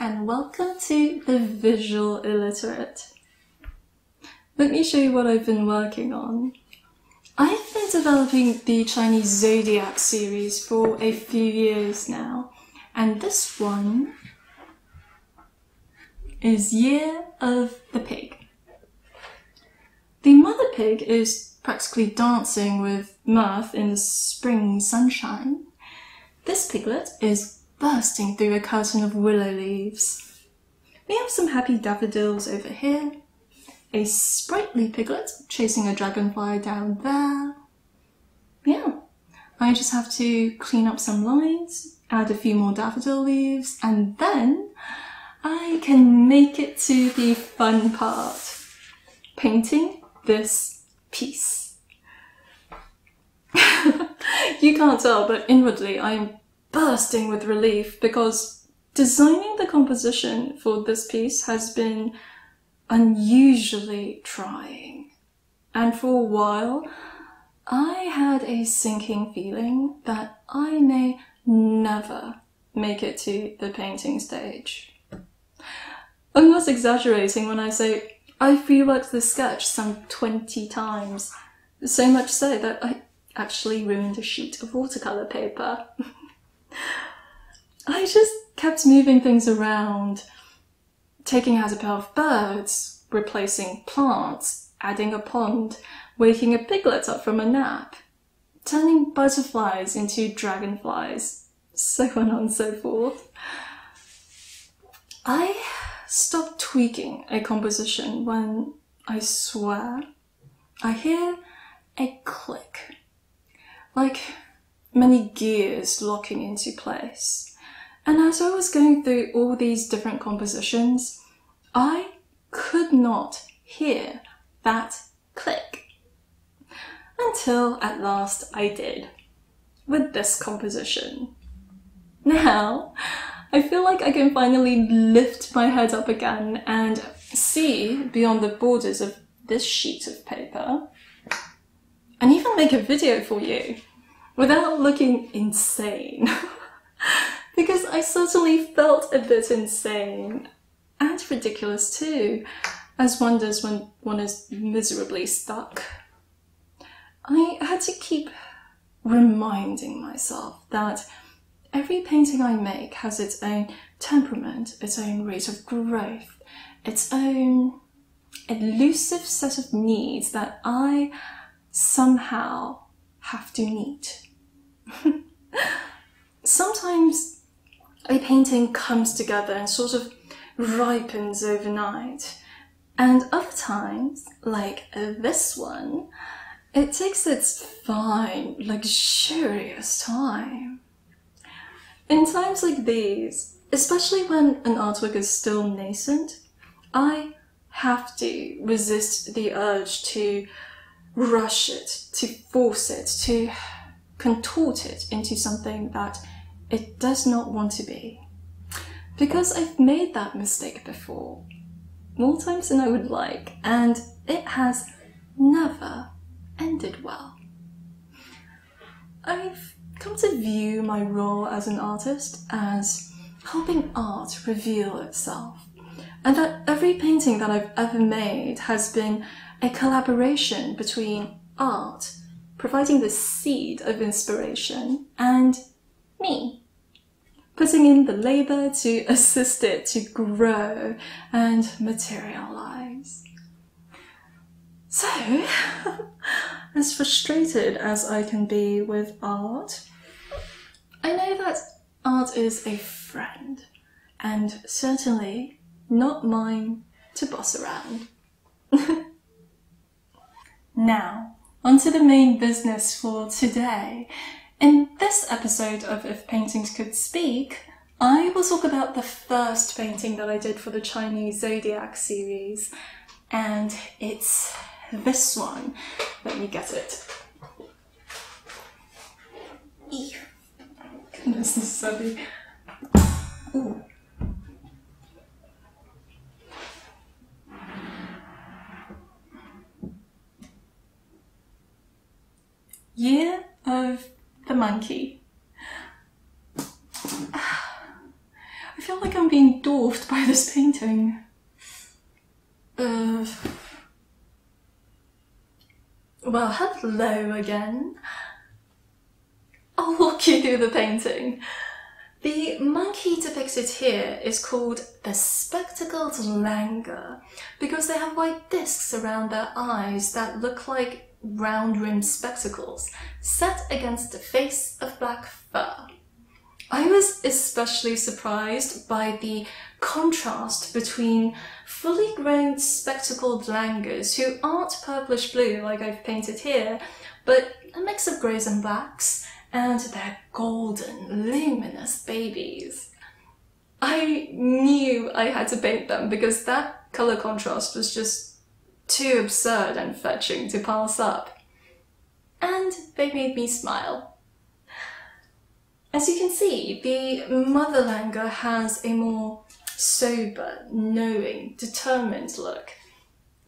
and welcome to The Visual Illiterate. Let me show you what I've been working on. I've been developing the Chinese Zodiac series for a few years now, and this one is Year of the Pig. The mother pig is practically dancing with mirth in the spring sunshine. This piglet is bursting through a curtain of willow leaves. We have some happy daffodils over here, a sprightly piglet chasing a dragonfly down there. Yeah, I just have to clean up some lines, add a few more daffodil leaves, and then I can make it to the fun part, painting this piece. you can't tell, but inwardly I am bursting with relief because designing the composition for this piece has been unusually trying. And for a while, I had a sinking feeling that I may never make it to the painting stage. I'm not exaggerating when I say I reworked the sketch some 20 times, so much so that I actually ruined a sheet of watercolour paper. I just kept moving things around, taking out a pair of birds, replacing plants, adding a pond, waking a piglet up from a nap, turning butterflies into dragonflies, so on and so forth. I stopped tweaking a composition when I swear I hear a click, like many gears locking into place. And as I was going through all these different compositions, I could not hear that click. Until at last I did, with this composition. Now, I feel like I can finally lift my head up again and see beyond the borders of this sheet of paper and even make a video for you without looking insane. because I certainly felt a bit insane and ridiculous too, as one does when one is miserably stuck. I had to keep reminding myself that Every painting I make has its own temperament, its own rate of growth, its own elusive set of needs that I somehow have to meet. Sometimes a painting comes together and sort of ripens overnight, and other times, like this one, it takes its fine, luxurious time. In times like these, especially when an artwork is still nascent, I have to resist the urge to rush it, to force it, to contort it into something that it does not want to be. Because I've made that mistake before, more times than I would like, and it has never ended well. I've come to view my role as an artist as helping art reveal itself. And that every painting that I've ever made has been a collaboration between art, providing the seed of inspiration, and me, putting in the labor to assist it to grow and materialize. So, as frustrated as I can be with art, I know that art is a friend, and certainly not mine to boss around. now, onto the main business for today. In this episode of If Paintings Could Speak, I will talk about the first painting that I did for the Chinese Zodiac series, and it's this one. Let me get it. Goodness, this is so Ooh. Year of the Monkey. I feel like I'm being dwarfed by this painting. Uh, well, hello again. I'll walk you through the painting. The monkey depicted here is called the spectacled langur because they have white discs around their eyes that look like round-rimmed spectacles set against a face of black fur. I was especially surprised by the contrast between fully grown spectacled langurs who aren't purplish blue like I've painted here, but a mix of greys and blacks, and their golden, luminous babies. I knew I had to paint them because that colour contrast was just too absurd and fetching to pass up. And they made me smile. As you can see, the mother langur has a more sober, knowing, determined look,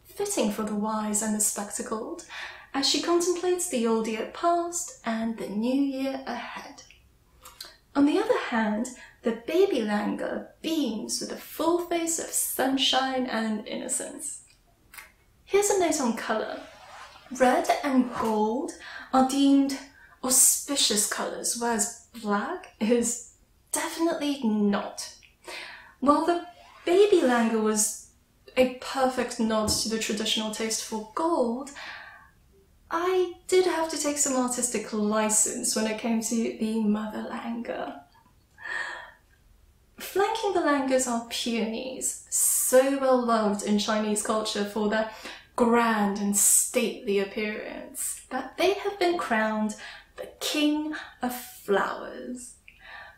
fitting for the wise and the spectacled, as she contemplates the old year past and the new year ahead. On the other hand, the baby langur beams with a full face of sunshine and innocence. Here's a note on colour. Red and gold are deemed auspicious colours, whereas black is definitely not. While the baby langur was a perfect nod to the traditional taste for gold, I did have to take some artistic license when it came to the mother langur. Flanking the langurs are peonies, so well loved in Chinese culture for their grand and stately appearance that they have been crowned the king of flowers.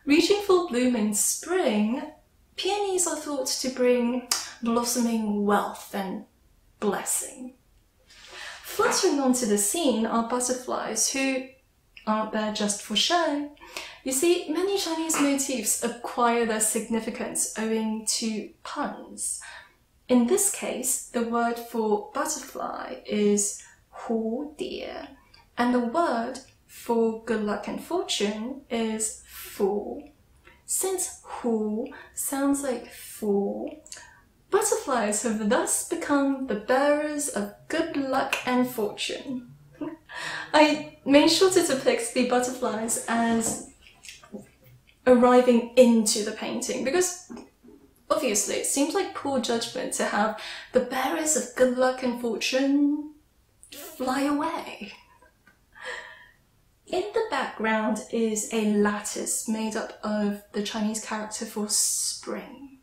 Reaching full bloom in spring, peonies are thought to bring blossoming wealth and blessing. Fluttering onto the scene are butterflies who aren't there just for show. You see, many Chinese motifs acquire their significance owing to puns. In this case, the word for butterfly is hu die, and the word for good luck and fortune is fu. Since hu sounds like fu, Butterflies have thus become the bearers of good luck and fortune. I made sure to depict the butterflies as arriving into the painting because obviously it seems like poor judgment to have the bearers of good luck and fortune fly away. In the background is a lattice made up of the Chinese character for spring.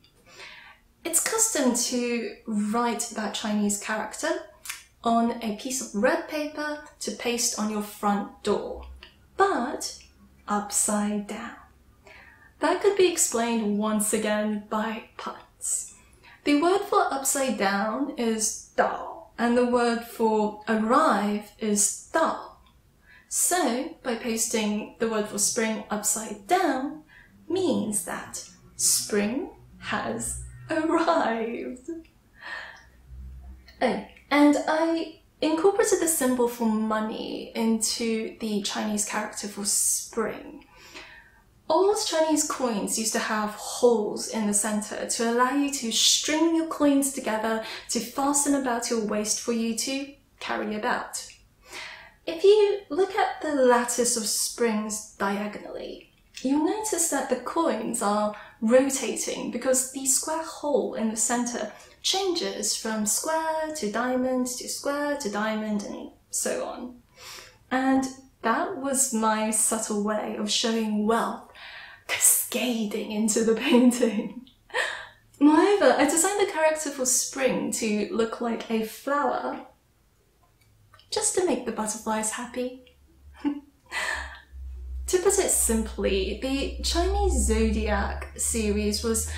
It's custom to write that Chinese character on a piece of red paper to paste on your front door, but upside down. That could be explained once again by puns. The word for upside down is dao, and the word for arrive is dao. So, by pasting the word for spring upside down, means that spring has arrived. Oh, and I incorporated the symbol for money into the Chinese character for spring. Old Chinese coins used to have holes in the center to allow you to string your coins together to fasten about your waist for you to carry about. If you look at the lattice of springs diagonally, you'll notice that the coins are rotating because the square hole in the center changes from square to diamond to square to diamond and so on. And that was my subtle way of showing wealth cascading into the painting. Moreover, I designed the character for spring to look like a flower, just to make the butterflies happy. To put it simply, the Chinese Zodiac series was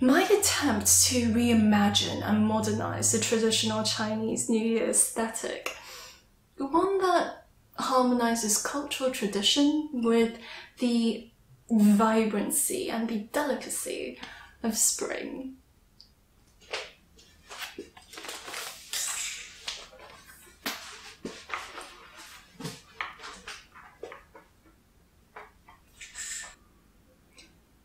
my attempt to reimagine and modernize the traditional Chinese New Year aesthetic. One that harmonizes cultural tradition with the vibrancy and the delicacy of spring.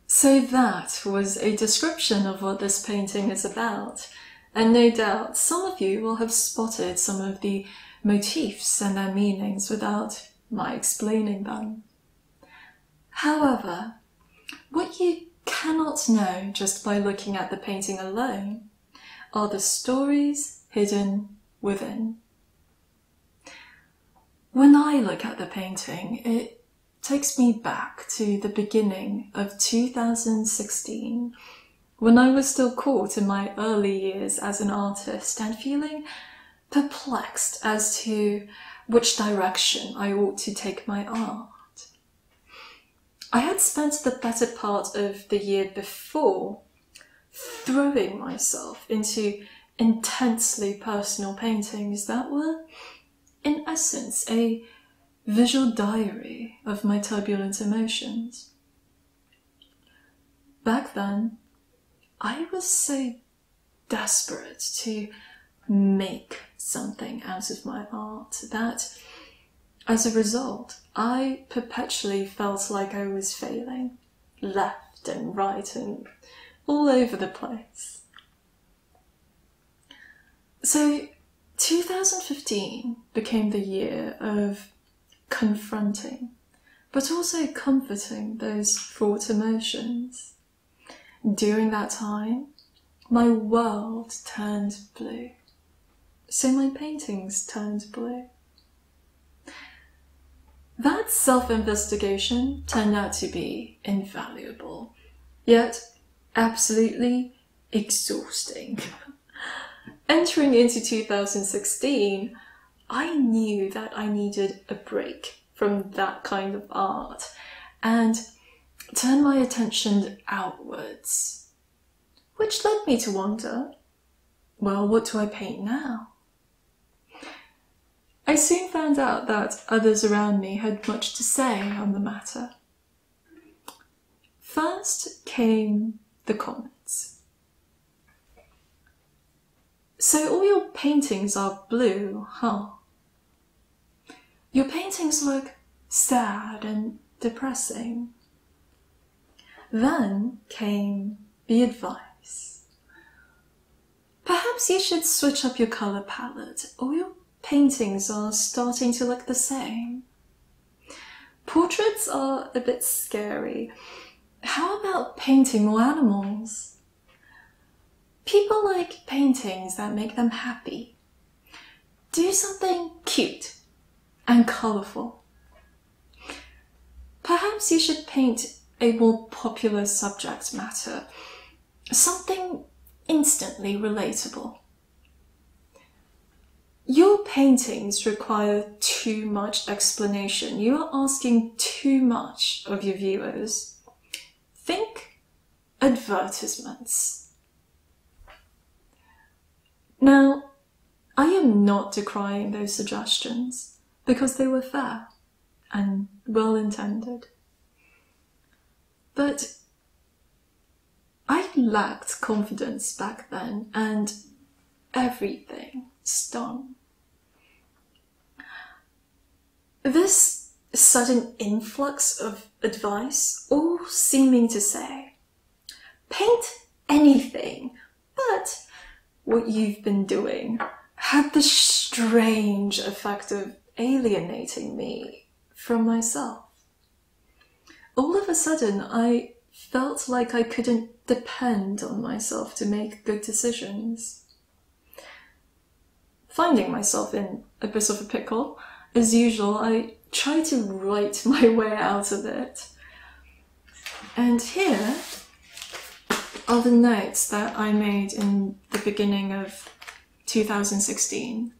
So that was a description of what this painting is about, and no doubt some of you will have spotted some of the motifs and their meanings without my explaining them. However, what you cannot know just by looking at the painting alone are the stories hidden within. When I look at the painting, it takes me back to the beginning of 2016 when I was still caught in my early years as an artist and feeling perplexed as to which direction I ought to take my art. I had spent the better part of the year before throwing myself into intensely personal paintings that were, in essence, a visual diary of my turbulent emotions. Back then, I was so desperate to make something out of my art that as a result, I perpetually felt like I was failing, left and right and all over the place. So, 2015 became the year of confronting, but also comforting those fraught emotions. During that time, my world turned blue. So my paintings turned blue. That self investigation turned out to be invaluable, yet absolutely exhausting. Entering into 2016, I knew that I needed a break from that kind of art and turn my attention outwards. Which led me to wonder well, what do I paint now? I soon found out that others around me had much to say on the matter. First came the comments. So all your paintings are blue, huh? Your paintings look sad and depressing. Then came the advice. Perhaps you should switch up your colour palette, or your paintings are starting to look the same. Portraits are a bit scary. How about painting more animals? People like paintings that make them happy. Do something cute and colourful. Perhaps you should paint a more popular subject matter, something instantly relatable. Your paintings require too much explanation. You are asking too much of your viewers. Think advertisements. Now, I am not decrying those suggestions because they were fair and well intended. But I lacked confidence back then and everything stung. This sudden influx of advice, all seeming to say, paint anything, but what you've been doing had the strange effect of alienating me from myself. All of a sudden, I felt like I couldn't depend on myself to make good decisions. Finding myself in a bit of a pickle, as usual, I try to write my way out of it. And here are the notes that I made in the beginning of 2016.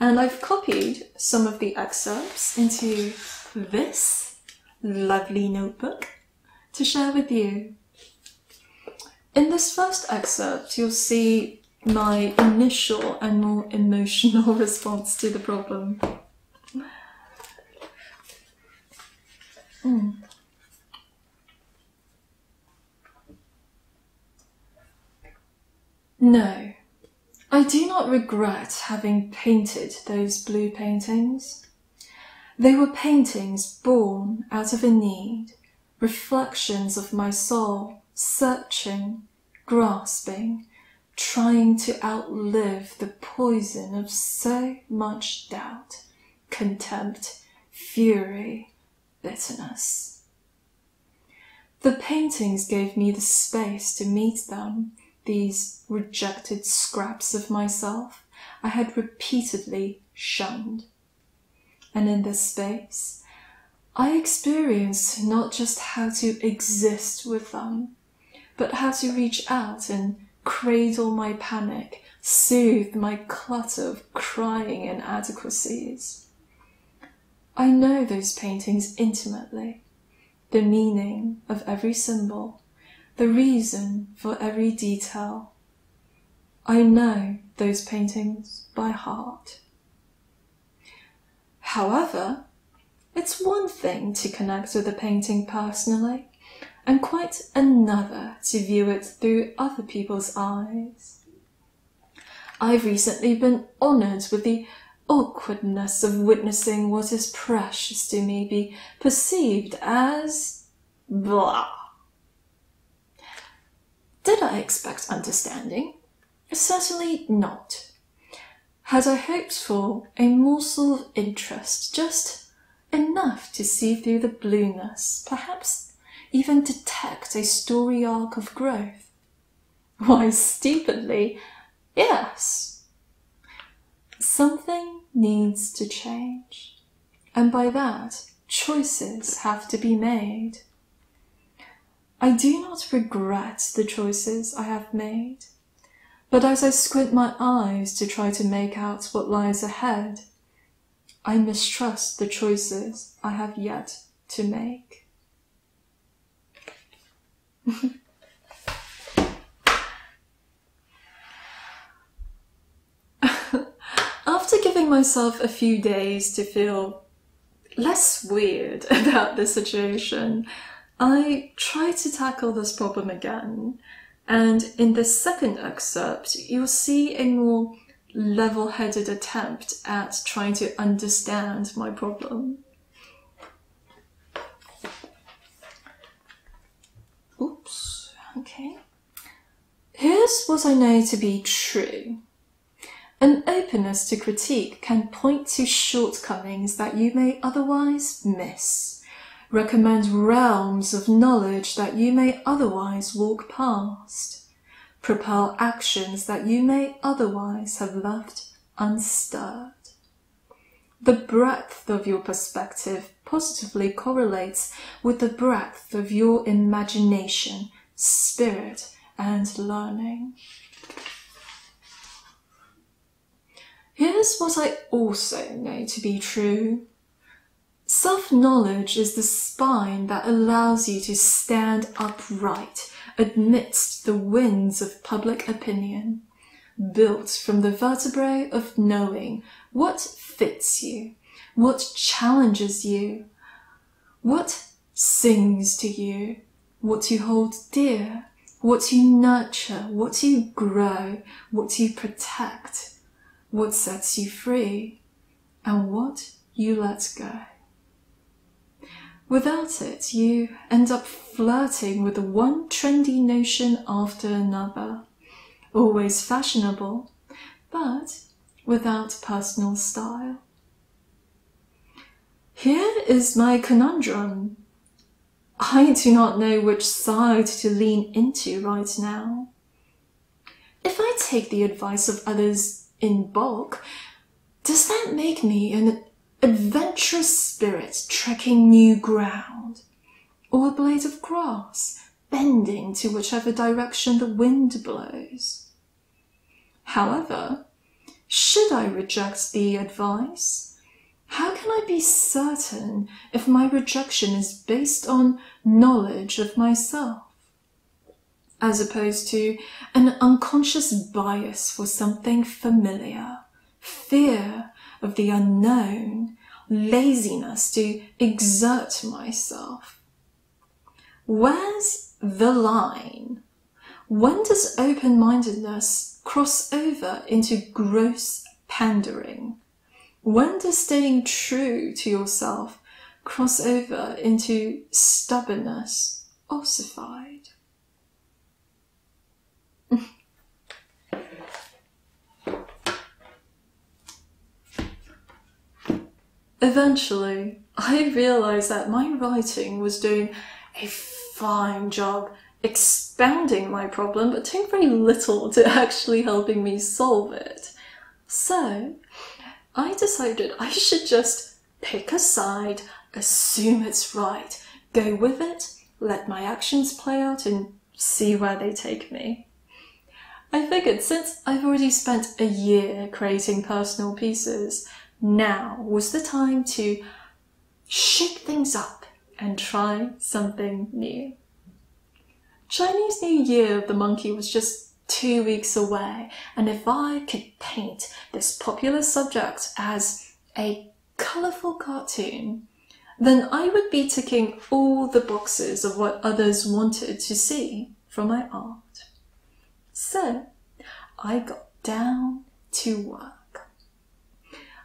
And I've copied some of the excerpts into this lovely notebook to share with you. In this first excerpt, you'll see my initial and more emotional response to the problem. Mm. No, I do not regret having painted those blue paintings. They were paintings born out of a need reflections of my soul, searching, grasping, trying to outlive the poison of so much doubt, contempt, fury, bitterness. The paintings gave me the space to meet them, these rejected scraps of myself I had repeatedly shunned. And in this space, I experienced not just how to exist with them, but how to reach out and cradle my panic, soothe my clutter of crying inadequacies. I know those paintings intimately, the meaning of every symbol, the reason for every detail. I know those paintings by heart. However, it's one thing to connect with a painting personally, and quite another to view it through other people's eyes. I've recently been honoured with the awkwardness of witnessing what is precious to me be perceived as blah. Did I expect understanding? Certainly not. Had I hoped for a morsel of interest, just enough to see through the blueness, perhaps even detect a story arc of growth? Why, stupidly, yes. Something needs to change, and by that, choices have to be made. I do not regret the choices I have made. But as I squint my eyes to try to make out what lies ahead, I mistrust the choices I have yet to make. After giving myself a few days to feel less weird about the situation, I try to tackle this problem again and in the second excerpt, you'll see a more level headed attempt at trying to understand my problem. Oops, okay. Here's what I know to be true. An openness to critique can point to shortcomings that you may otherwise miss recommend realms of knowledge that you may otherwise walk past, propel actions that you may otherwise have left unstirred. The breadth of your perspective positively correlates with the breadth of your imagination, spirit, and learning. Here's what I also know to be true. Self-knowledge is the spine that allows you to stand upright amidst the winds of public opinion, built from the vertebrae of knowing what fits you, what challenges you, what sings to you, what you hold dear, what you nurture, what you grow, what you protect, what sets you free, and what you let go. Without it, you end up flirting with one trendy notion after another, always fashionable, but without personal style. Here is my conundrum. I do not know which side to lean into right now. If I take the advice of others in bulk, does that make me an adventurous spirit trekking new ground, or a blade of grass bending to whichever direction the wind blows. However, should I reject the advice, how can I be certain if my rejection is based on knowledge of myself? As opposed to an unconscious bias for something familiar, fear of the unknown, laziness to exert myself. Where's the line? When does open-mindedness cross over into gross pandering? When does staying true to yourself cross over into stubbornness ossified. Eventually, I realized that my writing was doing a fine job expounding my problem, but doing very little to actually helping me solve it. So, I decided I should just pick a side, assume it's right, go with it, let my actions play out, and see where they take me. I figured since I've already spent a year creating personal pieces, now was the time to shake things up and try something new. Chinese New Year of the Monkey was just two weeks away, and if I could paint this popular subject as a colourful cartoon, then I would be ticking all the boxes of what others wanted to see from my art. So I got down to work.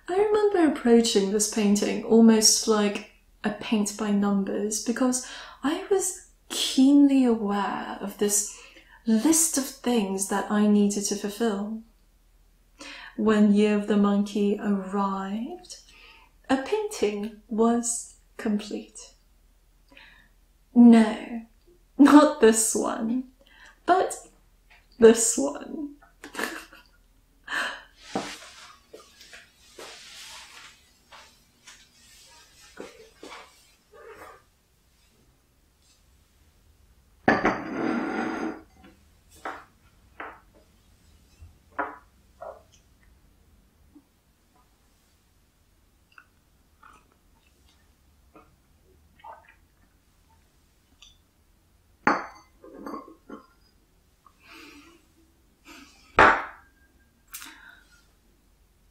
I remember approaching this painting almost like a paint by numbers because I was keenly aware of this list of things that I needed to fulfill. When Year of the Monkey arrived, a painting was complete. No, not this one, but this one.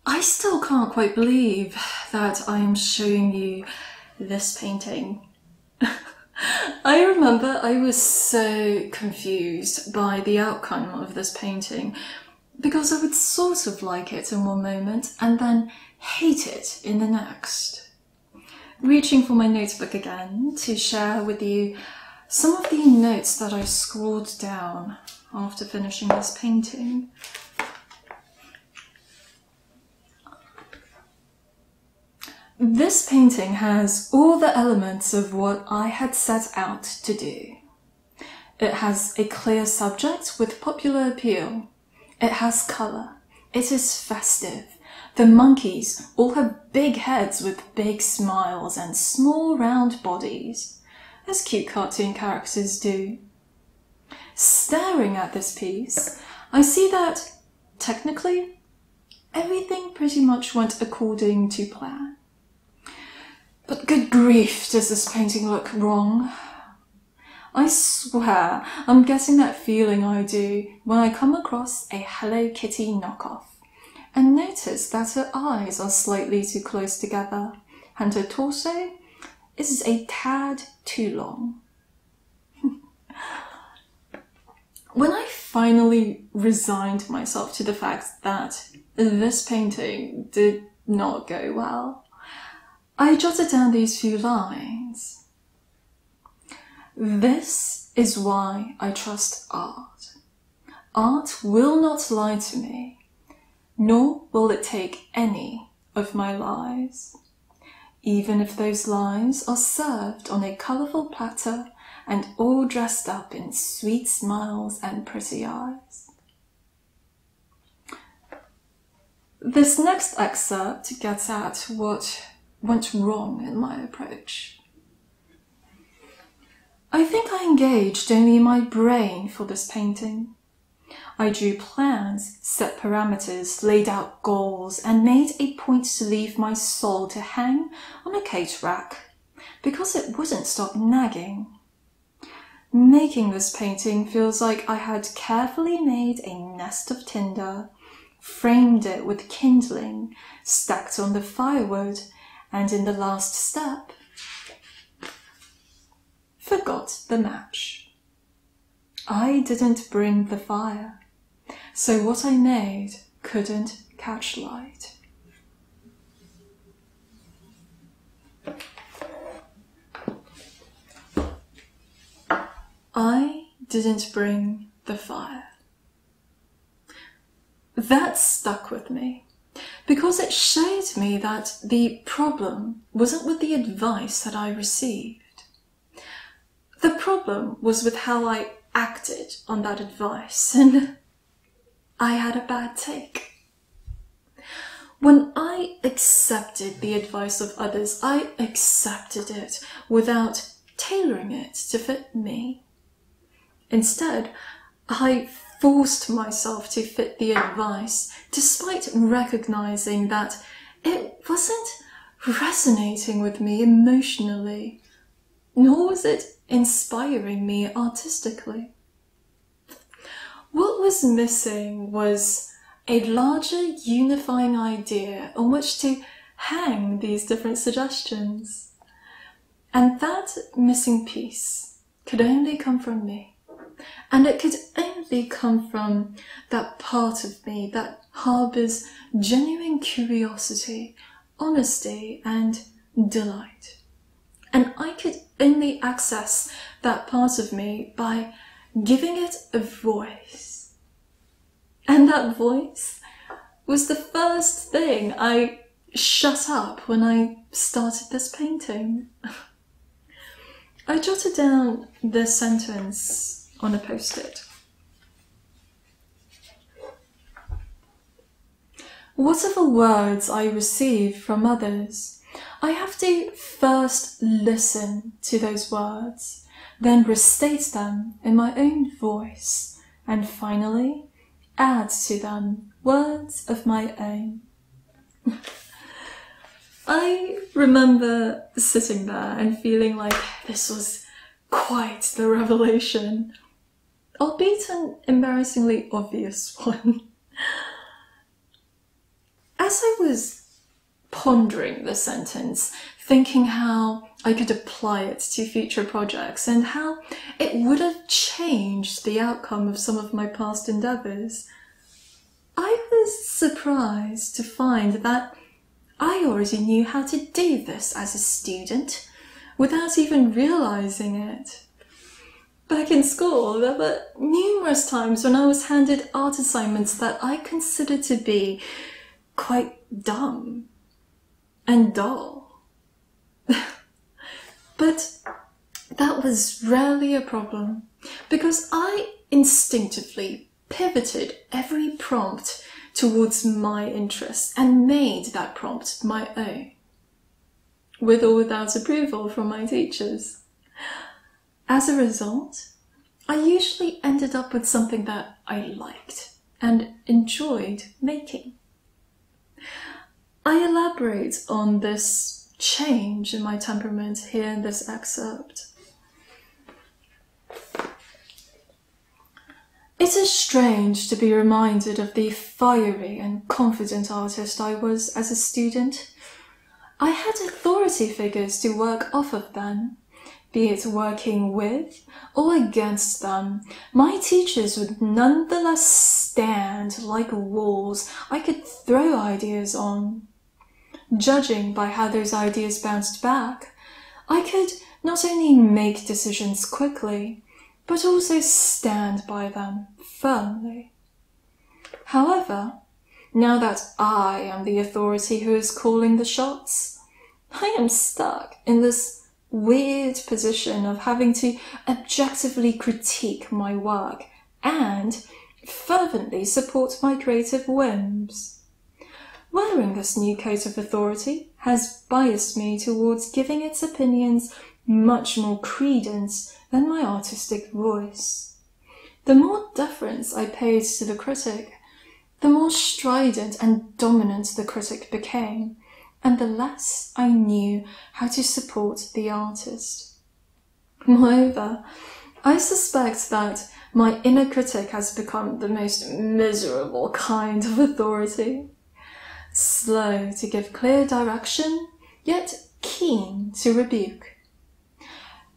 I still can't quite believe that I am showing you this painting. I remember I was so confused by the outcome of this painting because I would sort of like it in one moment and then hate it in the next. Reaching for my notebook again to share with you some of the notes that I scrawled down after finishing this painting. This painting has all the elements of what I had set out to do. It has a clear subject with popular appeal. It has colour. It is festive. The monkeys all have big heads with big smiles and small round bodies, as cute cartoon characters do. Staring at this piece, I see that, technically, everything pretty much went according to plan. But good grief, does this painting look wrong? I swear, I'm getting that feeling I do when I come across a Hello Kitty knockoff and notice that her eyes are slightly too close together and her torso is a tad too long. when I finally resigned myself to the fact that this painting did not go well, I jotted down these few lines. This is why I trust art. Art will not lie to me, nor will it take any of my lies, even if those lies are served on a colourful platter and all dressed up in sweet smiles and pretty eyes. This next excerpt gets at what went wrong in my approach. I think I engaged only my brain for this painting. I drew plans, set parameters, laid out goals, and made a point to leave my soul to hang on a cage rack because it wouldn't stop nagging. Making this painting feels like I had carefully made a nest of tinder, framed it with kindling, stacked on the firewood, and in the last step, forgot the match. I didn't bring the fire, so what I made couldn't catch light. I didn't bring the fire. That stuck with me because it showed me that the problem wasn't with the advice that I received. The problem was with how I acted on that advice, and I had a bad take. When I accepted the advice of others, I accepted it without tailoring it to fit me. Instead, I forced myself to fit the advice despite recognizing that it wasn't resonating with me emotionally, nor was it inspiring me artistically. What was missing was a larger unifying idea on which to hang these different suggestions. And that missing piece could only come from me. And it could only come from that part of me that harbours genuine curiosity, honesty, and delight. And I could only access that part of me by giving it a voice and that voice was the first thing I shut up when I started this painting. I jotted down this sentence on a post it. Whatever words I receive from others, I have to first listen to those words, then restate them in my own voice, and finally add to them words of my own. I remember sitting there and feeling like this was quite the revelation, albeit an embarrassingly obvious one. As I was pondering the sentence, thinking how I could apply it to future projects and how it would have changed the outcome of some of my past endeavours. I was surprised to find that I already knew how to do this as a student without even realising it. Back in school, there were numerous times when I was handed art assignments that I considered to be quite dumb and dull. but that was rarely a problem because I instinctively pivoted every prompt towards my interests and made that prompt my own, with or without approval from my teachers. As a result, I usually ended up with something that I liked and enjoyed making. I elaborate on this change in my temperament here in this excerpt. It is strange to be reminded of the fiery and confident artist I was as a student. I had authority figures to work off of then, be it working with or against them. My teachers would nonetheless stand like walls I could throw ideas on. Judging by how those ideas bounced back, I could not only make decisions quickly, but also stand by them firmly. However, now that I am the authority who is calling the shots, I am stuck in this weird position of having to objectively critique my work and fervently support my creative whims. Wearing this new coat of authority has biased me towards giving its opinions much more credence than my artistic voice. The more deference I paid to the critic, the more strident and dominant the critic became, and the less I knew how to support the artist. Moreover, I suspect that my inner critic has become the most miserable kind of authority slow to give clear direction, yet keen to rebuke.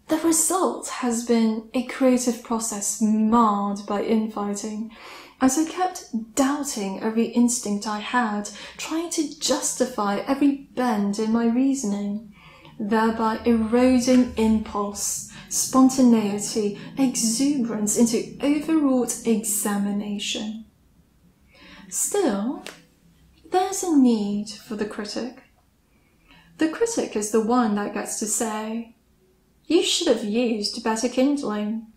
The result has been a creative process marred by infighting, as I kept doubting every instinct I had, trying to justify every bend in my reasoning, thereby eroding impulse spontaneity, exuberance into overwrought examination. Still, there's a need for the critic. The critic is the one that gets to say, You should have used better kindling.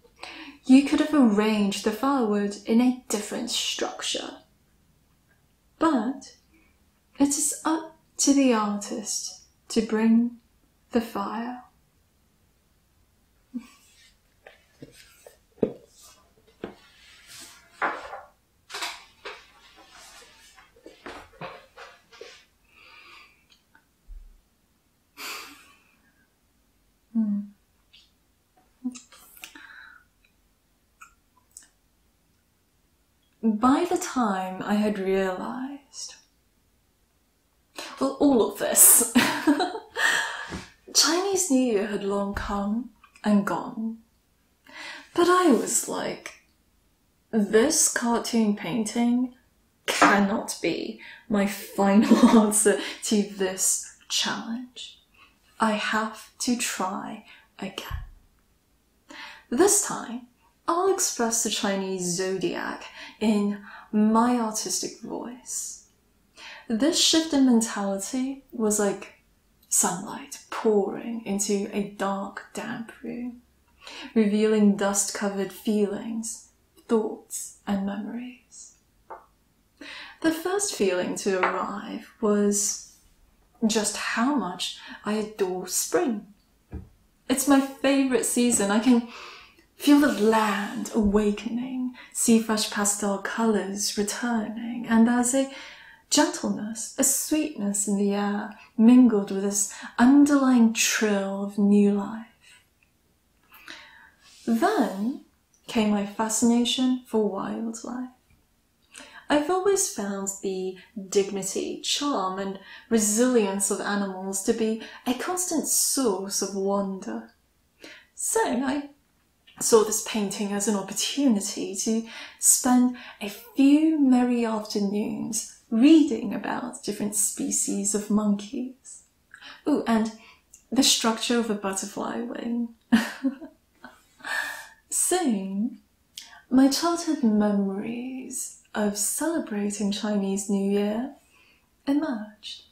You could have arranged the firewood in a different structure. But it is up to the artist to bring the fire. By the time I had realized, well, all of this, Chinese New Year had long come and gone. But I was like, this cartoon painting cannot be my final answer to this challenge. I have to try again. This time, I'll express the Chinese zodiac in my artistic voice. This shift in mentality was like sunlight pouring into a dark, damp room, revealing dust covered feelings, thoughts, and memories. The first feeling to arrive was just how much I adore spring. It's my favorite season. I can Feel the land awakening, see fresh pastel colors returning, and there's a gentleness, a sweetness in the air, mingled with this underlying trill of new life. Then came my fascination for wildlife. I've always found the dignity, charm, and resilience of animals to be a constant source of wonder. So I saw this painting as an opportunity to spend a few merry afternoons reading about different species of monkeys. Oh, and the structure of a butterfly wing. Soon, my childhood memories of celebrating Chinese New Year emerged.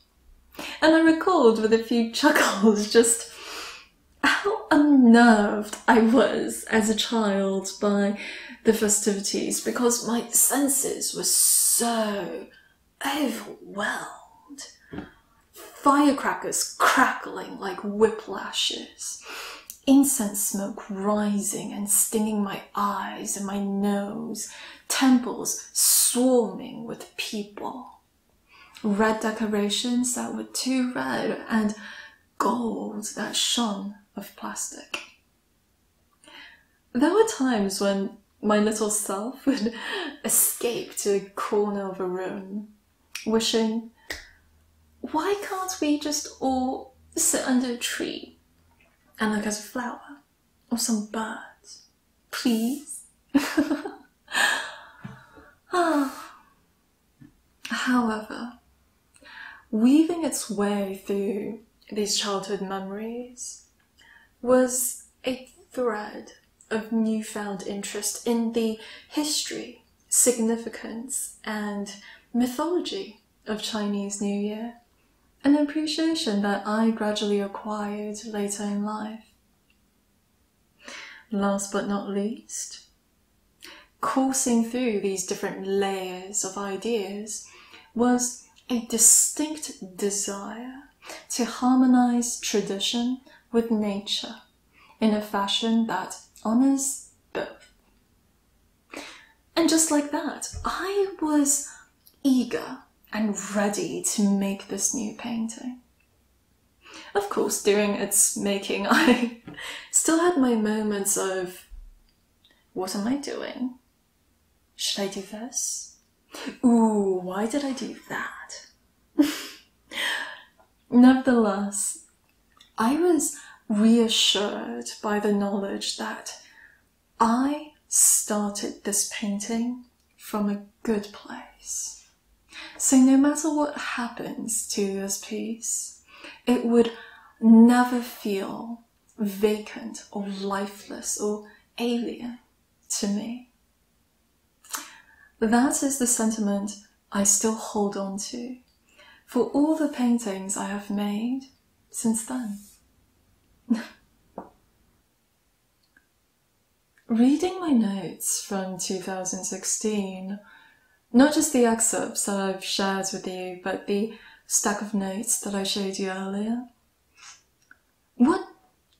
And I recalled with a few chuckles just how unnerved I was as a child by the festivities because my senses were so overwhelmed. Firecrackers crackling like whiplashes, incense smoke rising and stinging my eyes and my nose, temples swarming with people, red decorations that were too red, and gold that shone of plastic. There were times when my little self would escape to a corner of a room, wishing, why can't we just all sit under a tree and look at a flower or some birds? Please? Ah. However, weaving its way through these childhood memories was a thread of newfound interest in the history, significance, and mythology of Chinese New Year, an appreciation that I gradually acquired later in life. Last but not least, coursing through these different layers of ideas was a distinct desire to harmonize tradition with nature in a fashion that honors both. And just like that, I was eager and ready to make this new painting. Of course, during its making, I still had my moments of what am I doing? Should I do this? Ooh, why did I do that? Nevertheless, I was reassured by the knowledge that I started this painting from a good place. So no matter what happens to this piece, it would never feel vacant or lifeless or alien to me. That is the sentiment I still hold on to for all the paintings I have made since then. Reading my notes from 2016, not just the excerpts that I've shared with you, but the stack of notes that I showed you earlier, what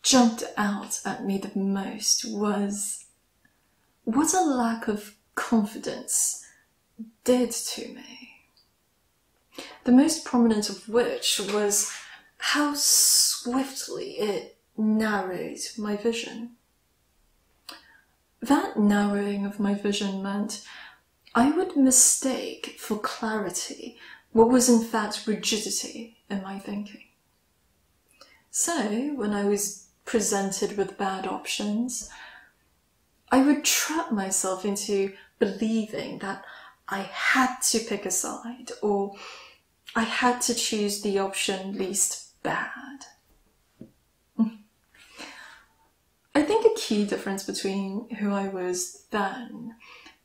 jumped out at me the most was what a lack of confidence did to me. The most prominent of which was how swiftly it narrowed my vision. That narrowing of my vision meant I would mistake for clarity what was in fact rigidity in my thinking. So, when I was presented with bad options, I would trap myself into believing that I had to pick a side or I had to choose the option least bad. Mm. I think a key difference between who I was then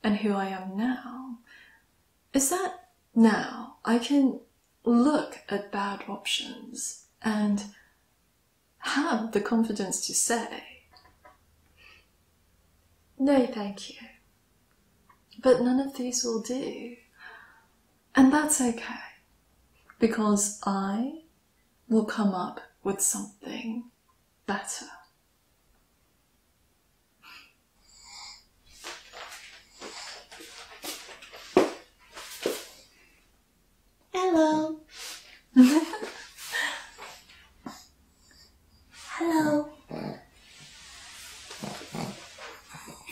and who I am now is that now I can look at bad options and have the confidence to say, no, thank you. But none of these will do. And that's okay, because I will come up with something better. Hello. Hello.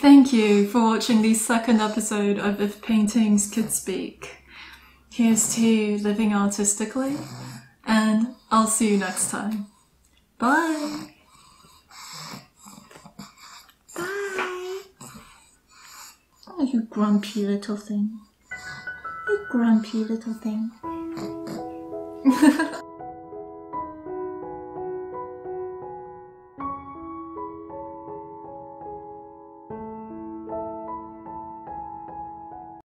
Thank you for watching the second episode of If Paintings Could Speak. Here's to living artistically, and I'll see you next time. Bye! Bye. Oh, you grumpy little thing. You grumpy little thing.